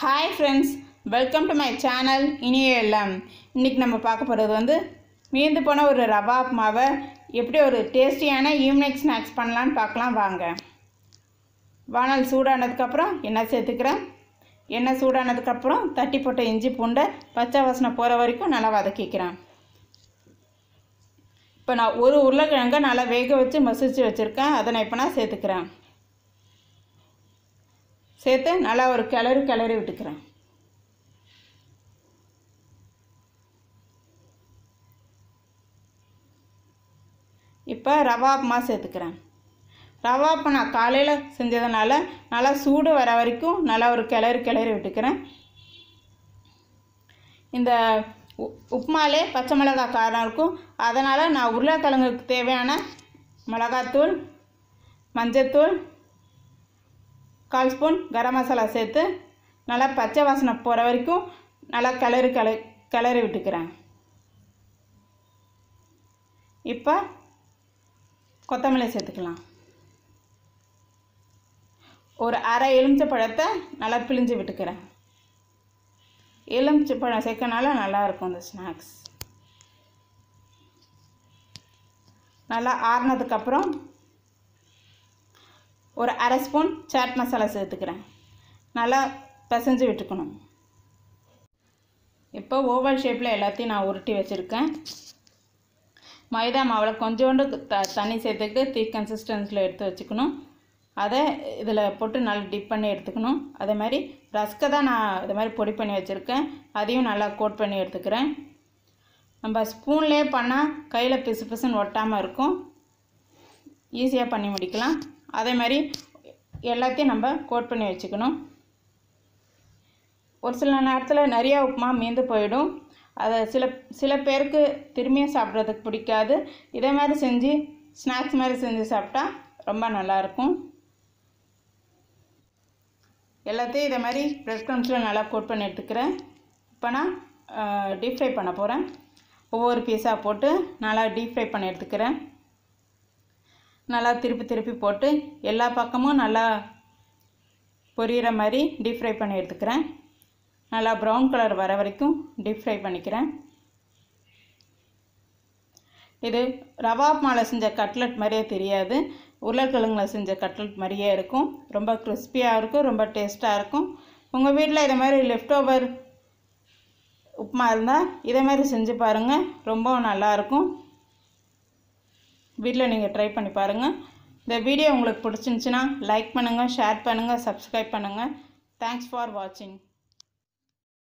Hi friends welcome to my channel இனிய எல்லாம். இன்றைக்கி நம்ம பார்க்க போகிறது வந்து மீந்து போன ஒரு ரவா உப்புமாவை எப்படி ஒரு டேஸ்டியான ஈவினிங் ஸ்நாக்ஸ் பண்ணலான்னு பார்க்கலாம் வாங்க. வானல் சூடானதுக்கப்புறம் எண்ணெய் சேர்த்துக்கிறேன். எண்ணெய் சூடானதுக்கப்புறம் தட்டி போட்ட இஞ்சி பூண்டை பச்சை வாசனை போகிற வரைக்கும் நல்லா வதக்கிக்கிறேன். இப்போ நான் ஒரு உருளைக்கிழங்கை நல்லா வேக வச்சு மசிச்சு வச்சுருக்கேன். அதை நான் இப்போ நான் சேர்த்துக்கிறேன். சேர்த்து நல்லா ஒரு கிளறி கிளறி விட்டுக்கிறேன். இப்போ ரவா உப்புமா சேர்த்துக்கிறேன். ரவா உப்பு நான் காலையில் செஞ்சதுனால நல்லா சூடு வர வரைக்கும் நல்லா ஒரு கிளறி கிளறி விட்டுக்கிறேன். இந்த உப்புமாலே பச்சை மிளகாய் காரம் இருக்கும். அதனால் நான் உருளைக்கிழங்குக்கு தேவையான மிளகாத்தூள் மஞ்சத்தூள் கால் ஸ்பூன் கரம் மசாலா சேர்த்து நல்லா பச்சை வாசனை போகிற வரைக்கும் நல்லா கிளறி கிள கிளறி விட்டுக்கிறேன். இப்போ கொத்தமல்லி சேர்த்துக்கலாம். ஒரு அரை எலுமிச்சை பழத்தை நல்லா பிழிஞ்சு விட்டுக்கிறேன். எலுமிச்சை பழம் சேர்க்கனால நல்லாயிருக்கும் இந்த ஸ்நாக்ஸ். நல்லா ஆறுனதுக்கப்புறம் ஒரு அரை ஸ்பூன் சாட் மசாலா சேர்த்துக்கிறேன். நல்லா பிசைஞ்சு விட்டுக்கணும். இப்போ ஓவல் ஷேப்பில் எல்லாத்தையும் நான் உருட்டி வச்சுருக்கேன். மைதா மாவில் கொஞ்சோண்டு த தண்ணி சேர்த்துக்கிட்டு தீ கன்சிஸ்டன்சியில் எடுத்து வச்சுக்கணும். அதை இதில் போட்டு நல்லா டிப் பண்ணி எடுத்துக்கணும். அதே மாதிரி ரஸ்க்கை தான் நான் இது மாதிரி பொடி பண்ணி வச்சுருக்கேன். அதையும் நல்லா கோட் பண்ணி எடுத்துக்கிறேன். நம்ம ஸ்பூன்லேயே பண்ணால் கையில் பிசு பிசுன்னு ஒட்டாமல் இருக்கும். ஈஸியாக பண்ணி முடிக்கலாம். அதே மாதிரி எல்லாத்தையும் நம்ம கோட் பண்ணி வச்சுக்கணும். ஒரு சில நேரத்தில் நிறையா உப்புமா மீந்து போயிடும். அதை சில சில பேருக்கு திரும்பியும் சாப்பிட்றதுக்கு பிடிக்காது. இதே மாதிரி செஞ்சு ஸ்நாக்ஸ் மாதிரி செஞ்சு சாப்பிட்டா ரொம்ப நல்லாயிருக்கும் எல்லாத்தையும் இதே மாதிரி ப்ரெட் க்ரம்ஸில் நல்லா கோட் பண்ணி எடுத்துக்கிறேன். இப்போ நான் டீப் ஃப்ரை பண்ண போகிறேன் ஒவ்வொரு பீஸாக போட்டு நல்லா டீப் ஃப்ரை பண்ணி எடுத்துக்கிறேன். நல்லா திருப்பி திருப்பி போட்டு எல்லா பக்கமும் நல்லா பொரியிற மாதிரி டீப் ஃப்ரை பண்ணி எடுத்துக்கிறேன். நல்லா ப்ரௌன் கலர் வர வரைக்கும் டீப் ஃப்ரை பண்ணிக்கிறேன். இது ரவா மாலை செஞ்ச கட்லெட் மாதிரியே தெரியாது. உருளைக்கிழங்குல செஞ்ச கட்லெட் மாதிரியே இருக்கும். ரொம்ப கிறிஸ்பியாக இருக்கும் ரொம்ப டேஸ்ட்டாக இருக்கும். உங்கள் வீட்டில் இதை மாதிரி லெஃப்ட் ஓவர் உப்புமா இருந்தால் இதே மாதிரி செஞ்சு பாருங்கள் ரொம்ப நல்லாயிருக்கும் வீட்டில் நீங்கள் ட்ரை பண்ணி பாருங்கள். இந்த வீடியோ உங்களுக்கு பிடிச்சிருந்துச்சின்னா லைக் பண்ணுங்கள் ஷேர் பண்ணுங்கள் சப்ஸ்கிரைப் பண்ணுங்கள். தேங்க்ஸ் ஃபார் வாட்சிங்